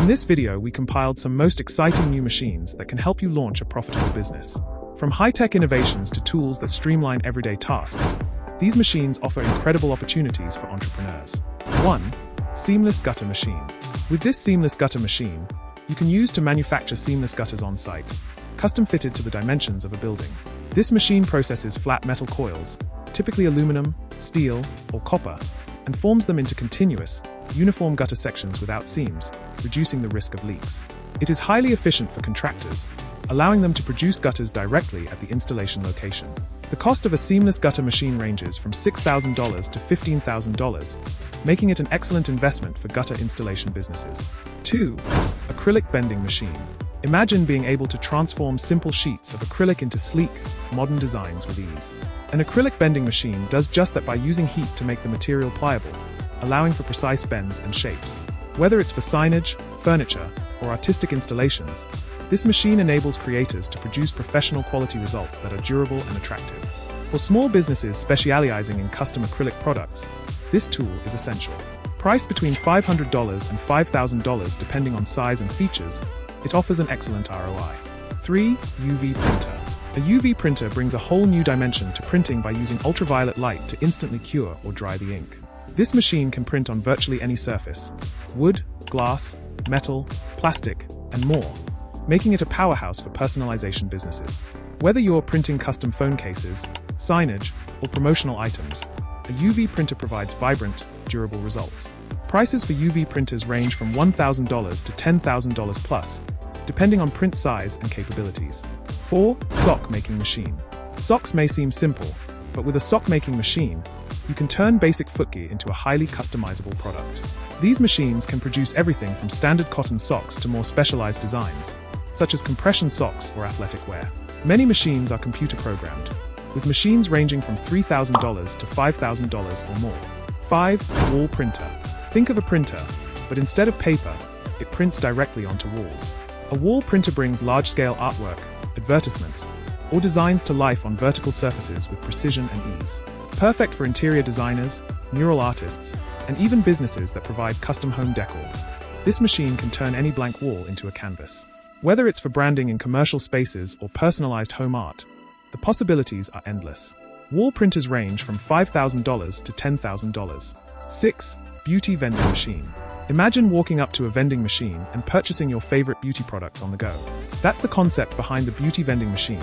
In this video, we compiled some most exciting new machines that can help you launch a profitable business. From high-tech innovations to tools that streamline everyday tasks, these machines offer incredible opportunities for entrepreneurs. 1. Seamless Gutter Machine. With this seamless gutter machine, you can use to manufacture seamless gutters on site, custom fitted to the dimensions of a building. This machine processes flat metal coils, typically aluminum, steel, or copper, and forms them into continuous, uniform gutter sections without seams, reducing the risk of leaks. It is highly efficient for contractors, allowing them to produce gutters directly at the installation location. The cost of a seamless gutter machine ranges from $6,000 to $15,000, making it an excellent investment for gutter installation businesses. 2. Acrylic Bending Machine. Imagine being able to transform simple sheets of acrylic into sleek, modern designs with ease. An acrylic bending machine does just that by using heat to make the material pliable, allowing for precise bends and shapes. Whether it's for signage, furniture, or artistic installations, this machine enables creators to produce professional quality results that are durable and attractive. For small businesses specializing in custom acrylic products, this tool is essential. Priced between $500 and $5,000 depending on size and features, it offers an excellent ROI. 3. UV Printer. A UV printer brings a whole new dimension to printing by using ultraviolet light to instantly cure or dry the ink. This machine can print on virtually any surface wood, glass, metal, plastic, and more making it a powerhouse for personalization businesses. Whether you're printing custom phone cases, signage, or promotional items, a UV printer provides vibrant, durable results. Prices for UV printers range from $1,000 to $10,000 plus, depending on print size and capabilities. 4. Sock Making Machine. Socks may seem simple, but with a sock making machine, you can turn basic footgear into a highly customizable product. These machines can produce everything from standard cotton socks to more specialized designs, such as compression socks or athletic wear. Many machines are computer programmed, with machines ranging from $3,000 to $5,000 or more. 5. Wall Printer. Think of a printer, but instead of paper, it prints directly onto walls. A wall printer brings large-scale artwork, advertisements, or designs to life on vertical surfaces with precision and ease. Perfect for interior designers, mural artists, and even businesses that provide custom home decor. This machine can turn any blank wall into a canvas. Whether it's for branding in commercial spaces or personalized home art, the possibilities are endless. Wall printers range from $5,000 to $10,000. 6. Beauty Vending Machine. Imagine walking up to a vending machine and purchasing your favorite beauty products on the go. That's the concept behind the Beauty Vending Machine,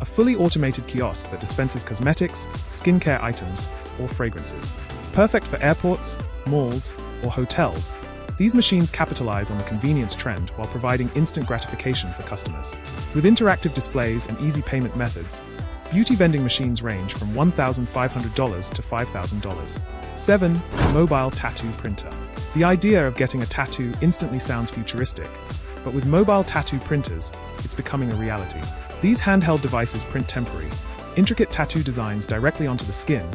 a fully automated kiosk that dispenses cosmetics, skincare items, or fragrances. Perfect for airports, malls, or hotels, these machines capitalize on the convenience trend while providing instant gratification for customers. With interactive displays and easy payment methods, beauty vending machines range from $1,500 to $5,000. 7. Mobile Tattoo Printer. The idea of getting a tattoo instantly sounds futuristic, but with mobile tattoo printers, it's becoming a reality. These handheld devices print temporary, intricate tattoo designs directly onto the skin,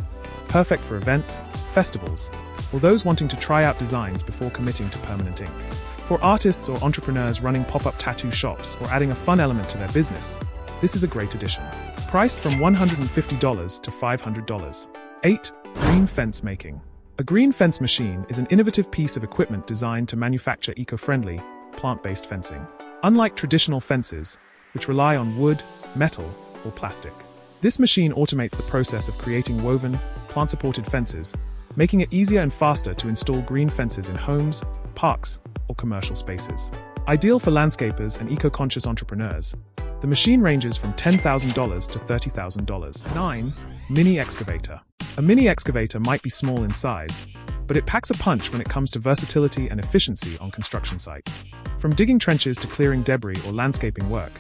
perfect for events, festivals, or those wanting to try out designs before committing to permanent ink. For artists or entrepreneurs running pop-up tattoo shops or adding a fun element to their business, this is a great addition. Priced from $150 to $500. 8. Green Fence Making. A green fence machine is an innovative piece of equipment designed to manufacture eco-friendly, plant-based fencing. Unlike traditional fences, which rely on wood, metal, or plastic. This machine automates the process of creating woven, plant-supported fences making it easier and faster to install green fences in homes, parks, or commercial spaces. Ideal for landscapers and eco-conscious entrepreneurs, the machine ranges from $10,000 to $30,000. 9. Mini Excavator. A mini excavator might be small in size, but it packs a punch when it comes to versatility and efficiency on construction sites. From digging trenches to clearing debris or landscaping work,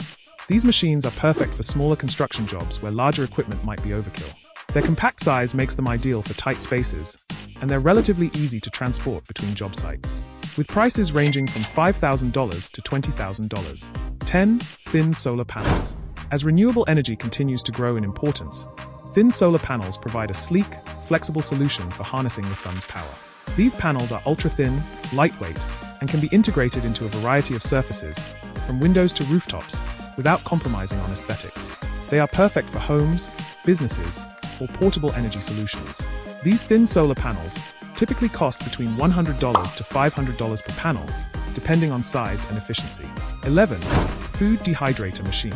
these machines are perfect for smaller construction jobs where larger equipment might be overkill. Their compact size makes them ideal for tight spaces, and they're relatively easy to transport between job sites, with prices ranging from $5,000 to $20,000. 10. Thin solar panels. As renewable energy continues to grow in importance, thin solar panels provide a sleek, flexible solution for harnessing the sun's power. These panels are ultra-thin, lightweight, and can be integrated into a variety of surfaces, from windows to rooftops, without compromising on aesthetics. They are perfect for homes, businesses, or portable energy solutions. These thin solar panels typically cost between $100 to $500 per panel depending on size and efficiency. 11. Food dehydrator machine.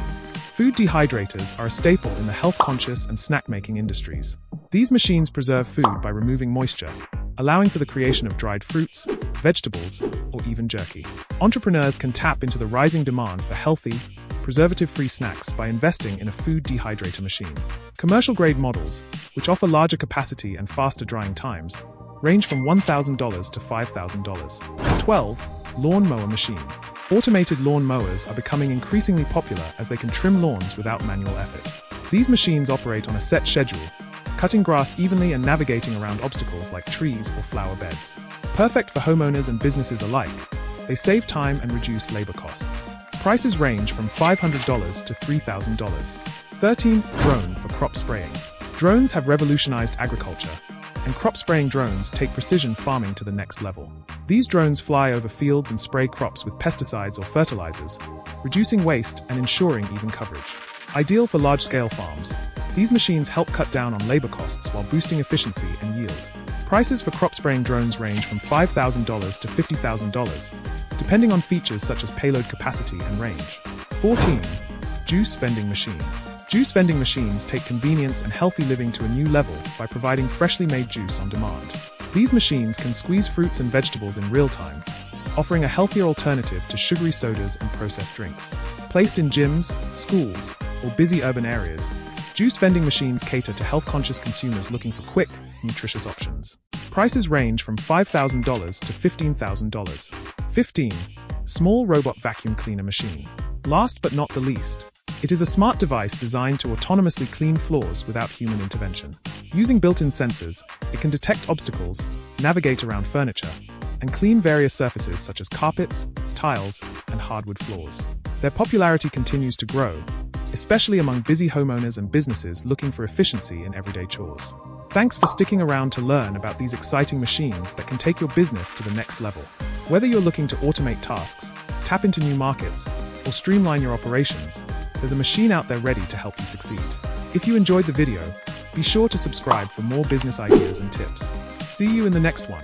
Food dehydrators are a staple in the health-conscious and snack-making industries. These machines preserve food by removing moisture, allowing for the creation of dried fruits, vegetables, or even jerky. Entrepreneurs can tap into the rising demand for healthy, preservative-free snacks by investing in a food dehydrator machine. Commercial-grade models, which offer larger capacity and faster drying times, range from $1,000 to $5,000. 12. Lawn mower machine. Automated lawn mowers are becoming increasingly popular as they can trim lawns without manual effort. These machines operate on a set schedule, cutting grass evenly and navigating around obstacles like trees or flower beds. Perfect for homeowners and businesses alike, they save time and reduce labor costs. Prices range from $500 to $3,000. 13. Drone for crop spraying. Drones have revolutionized agriculture, and crop spraying drones take precision farming to the next level. These drones fly over fields and spray crops with pesticides or fertilizers, reducing waste and ensuring even coverage. Ideal for large-scale farms, these machines help cut down on labor costs while boosting efficiency and yield. Prices for crop spraying drones range from $5,000 to $50,000, depending on features such as payload capacity and range. 14. Juice vending machine. Juice vending machines take convenience and healthy living to a new level by providing freshly made juice on demand. These machines can squeeze fruits and vegetables in real time, offering a healthier alternative to sugary sodas and processed drinks. Placed in gyms, schools, or busy urban areas, juice vending machines cater to health-conscious consumers looking for quick, nutritious options. Prices range from $5,000 to $15,000. 15. Small Robot Vacuum Cleaner Machine. Last but not the least, it is a smart device designed to autonomously clean floors without human intervention. Using built-in sensors, it can detect obstacles, navigate around furniture, and clean various surfaces such as carpets, tiles, and hardwood floors. Their popularity continues to grow, especially among busy homeowners and businesses looking for efficiency in everyday chores. Thanks for sticking around to learn about these exciting machines that can take your business to the next level. Whether you're looking to automate tasks, tap into new markets, or streamline your operations, there's a machine out there ready to help you succeed. If you enjoyed the video, be sure to subscribe for more business ideas and tips. See you in the next one.